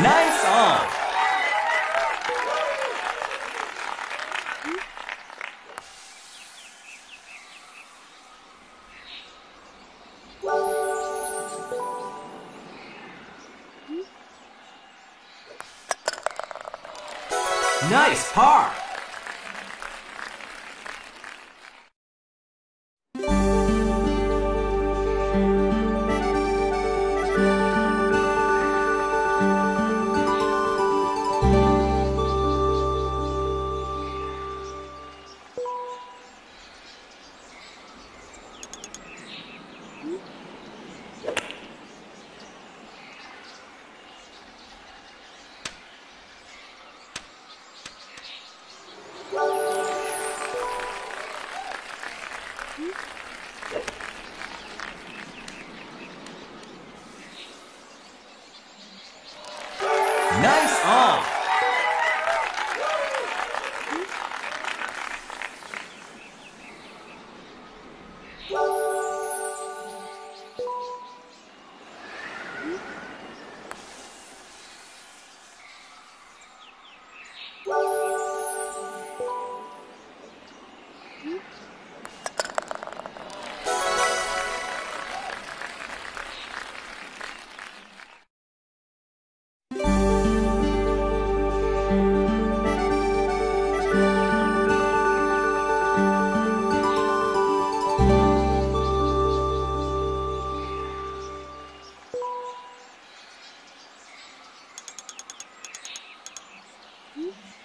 Nice on! Nice par! Oh. Mm-hmm.